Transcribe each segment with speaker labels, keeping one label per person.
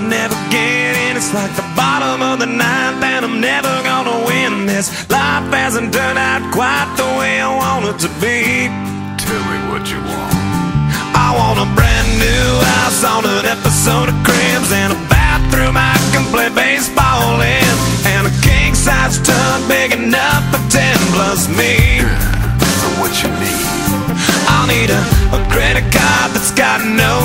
Speaker 1: I'll never get in. It's like the bottom of the ninth, and I'm never gonna win this. Life hasn't turned out quite the way I want it to be.
Speaker 2: Tell me what you want.
Speaker 1: I want a brand new house on an episode of Cribs and a bathroom I can play baseball in, and a king size tub big enough for ten plus me.
Speaker 2: So what you need?
Speaker 1: I'll need a, a credit card that's got no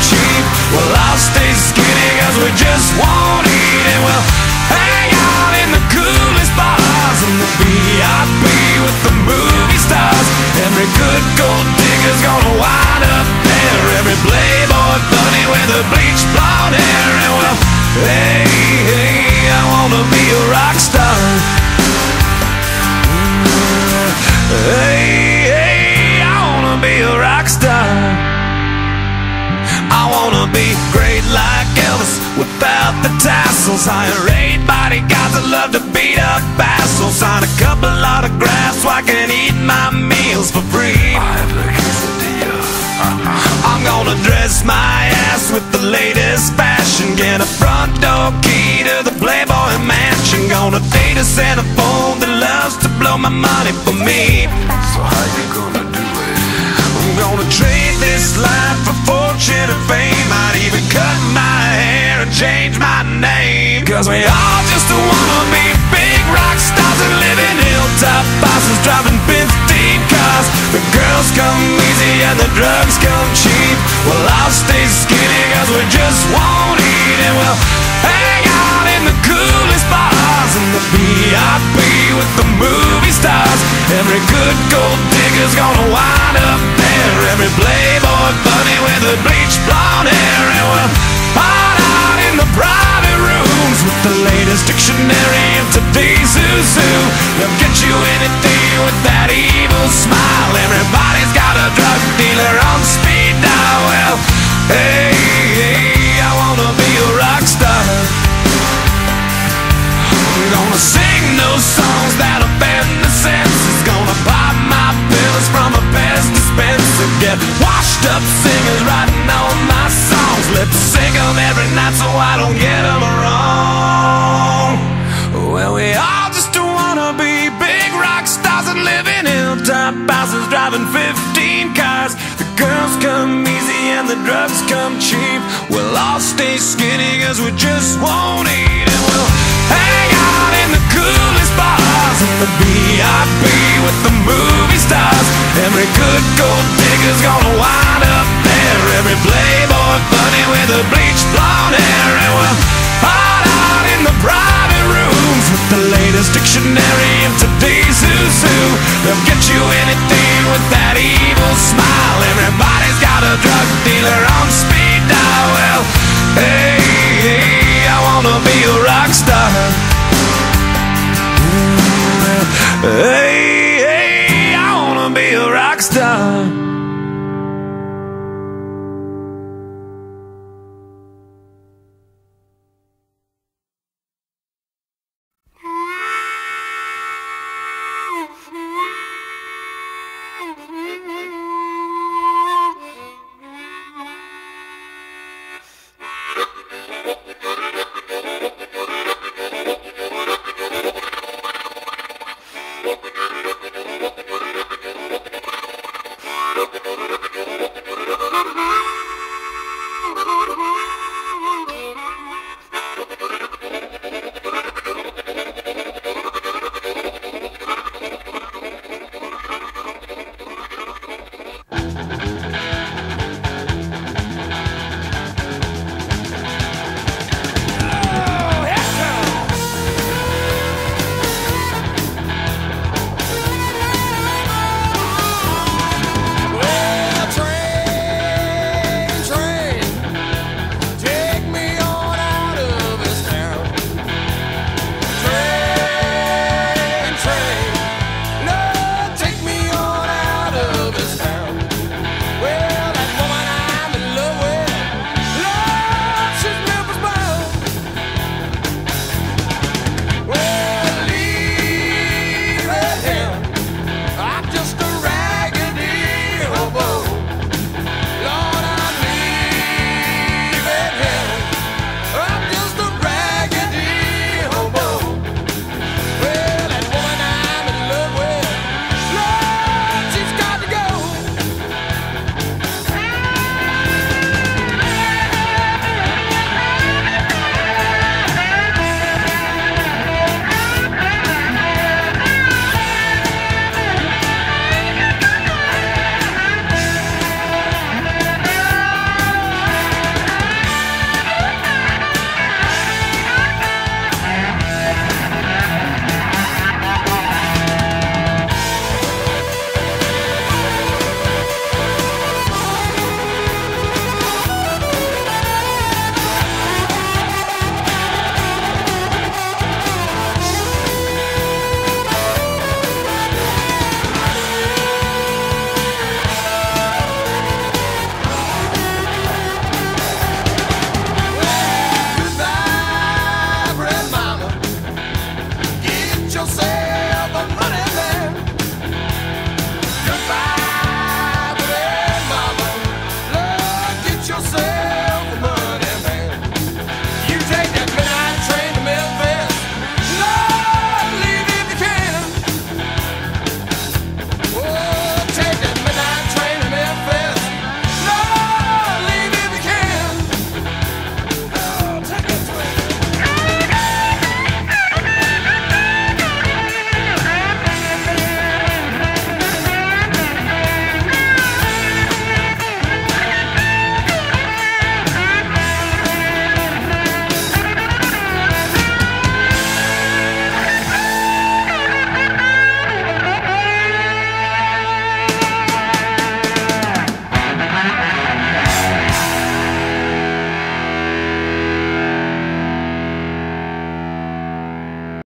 Speaker 1: cheap. Well, I'll stay skinny cause we just won't eat and we'll hang out in the coolest bars and the VIP with the movie stars. Every good gold digger's gonna wind up there. Every playboy bunny with the bleached blonde hair. And well, hey, hey, I wanna be a rock star. Without the tassels. Hire eight bodyguards that love to beat up assholes. Sign a couple autographs so I can eat my meals for free.
Speaker 2: I.
Speaker 1: I'm gonna dress my ass with the latest fashion. Get a front door key to the Playboy Mansion. Gonna date a centerfold that loves to blow my money for me.
Speaker 2: So how you gonna
Speaker 1: gonna trade this life for fortune and fame. I'd even cut my hair and change my name. Cause we all just wanna be big rock stars and live in hilltop houses driving 15 cars. The girls come easy and the drugs come cheap. Well, I'll stay skinny cause we just won't eat and we'll hang out in the coolest bars and the VIP with the movie stars. Every good gold digger's gonna wind They'll get you anything with that evil smile. Everybody's got a drug dealer on speed dial. Well, hey, hey, I wanna be a rock star. I'm gonna sing those songs that offend the senses. Gonna pop my pills from a Pez dispenser. Get washed up singers writing all my songs. Lip sync 'em every night so I don't get 'em houses driving 15 cars. The girls come easy and the drugs come cheap. We'll all stay skinny cause we just won't eat and we'll hang out in the coolest bars and the VIP with the movie stars. Every good gold digger's gonna wind up there. Every playboy bunny with the bleached blonde hair and we'll Rockstar.